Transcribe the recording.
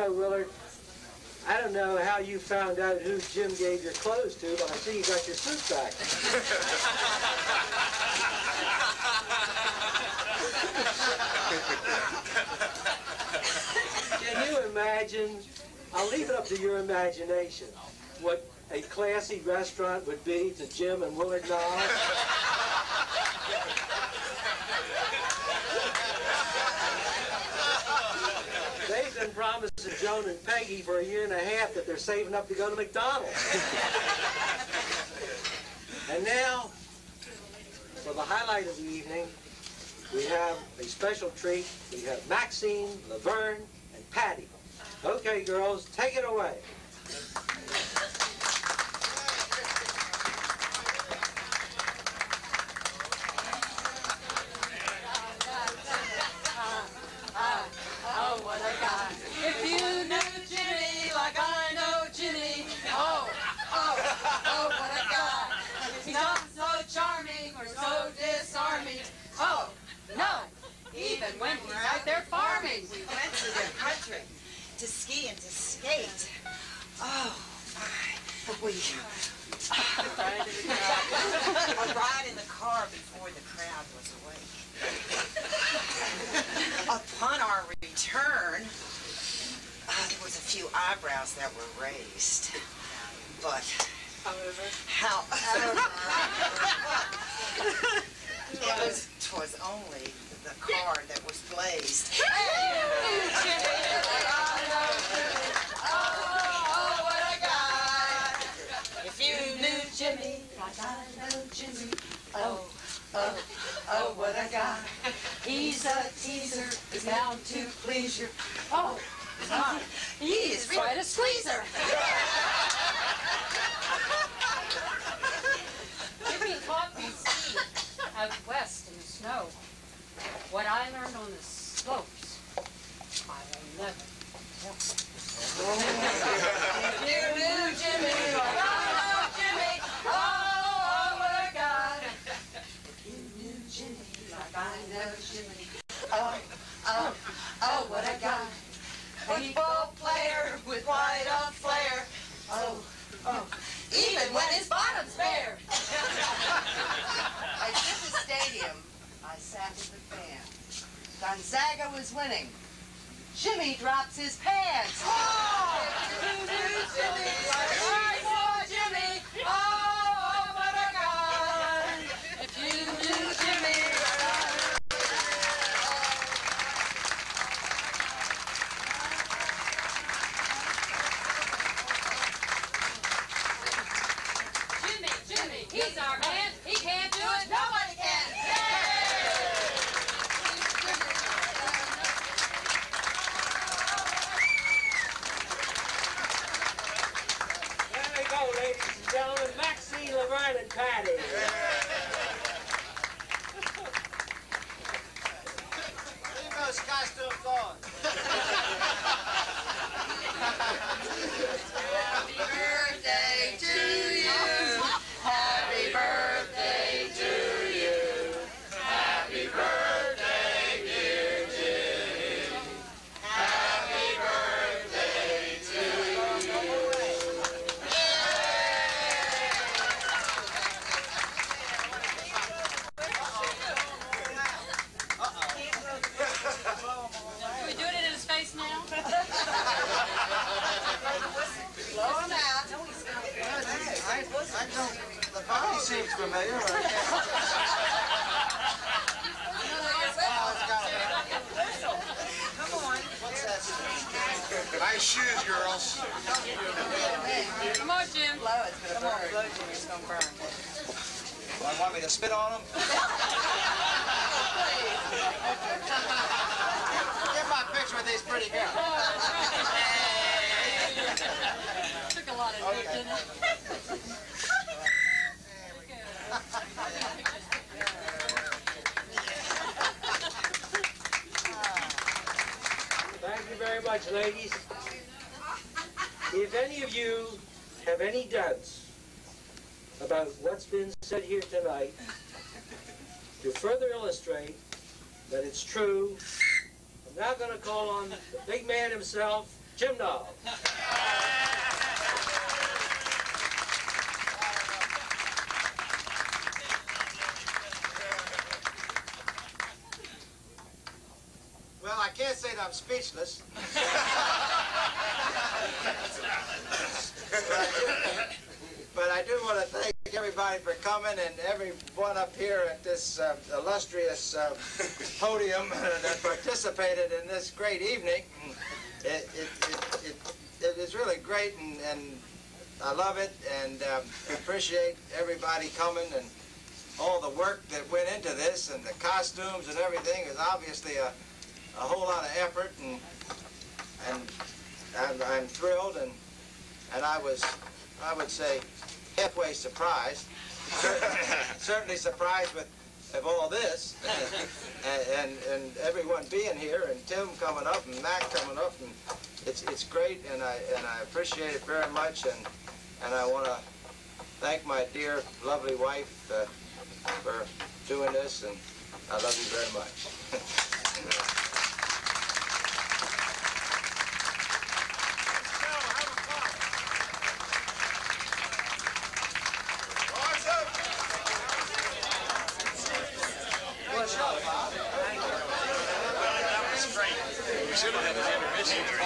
know, Willard, I don't know how you found out who Jim gave your clothes to, but I see you got your suit back. Can you imagine? I'll leave it up to your imagination. What a classy restaurant would be to Jim and Willard Knowles. Been promising Joan and Peggy for a year and a half that they're saving up to go to McDonald's. and now, for the highlight of the evening, we have a special treat. We have Maxine, Laverne, and Patty. Okay, girls, take it away. Or so disarming. Oh, no, even when he's out there farming. We went to the country to ski and to skate. Oh, my. We. A ride in the car before the crowd was awake. Upon our return, uh, there was a few eyebrows that were raised. But, However, however, it was, twas only the car that was blazed. oh, what a guy. If you knew Jimmy like I know Jimmy, oh, oh, oh, what a guy. He's a teaser, he's bound to please you. Oh, my, he is quite a squeezer. Jimmy taught me ski out west in the snow. What I learned on the slopes, I will never tell. If you knew Jimmy like I know Jimmy, oh, oh, what a guy. If you knew Jimmy like I know Jimmy, oh, oh, oh, what a guy. Football player with quite a flair, oh, oh, when his bottom's bare. I hit the stadium. I sat with the fan. Gonzaga was winning. Jimmy drops his pants. Oh, our man. He can't do it. Nobody can. There they go, ladies and gentlemen. Maxine, Laverne, and Patty. Leave those costumes on. I, I don't, the body seems familiar. Come on. Nice shoes, girls. Come on, Jim. Blow it's gonna burn. Blow Jimmy, it's gonna burn. Well, want me to spit on them? Get my picture with these pretty girls. Took a lot of nerve, didn't it? Thank you very much, ladies. If any of you have any doubts about what's been said here tonight, to further illustrate that it's true, I'm now going to call on the big man himself, Jim Nalls. Well, I can't say that I'm speechless. but I do want to thank everybody for coming and everyone up here at this uh, illustrious uh, podium that participated in this great evening. It, it, it, it, it is really great and, and I love it and um, appreciate everybody coming and all the work that went into this and the costumes and everything is obviously a, a whole lot of effort and and I'm, I'm thrilled and and I was I would say halfway surprised certainly surprised with of all this and, and and everyone being here and Tim coming up and Mac coming up and it's it's great and I and I appreciate it very much and and I want to thank my dear lovely wife uh, for doing this and I love you very much. should have had his intermission.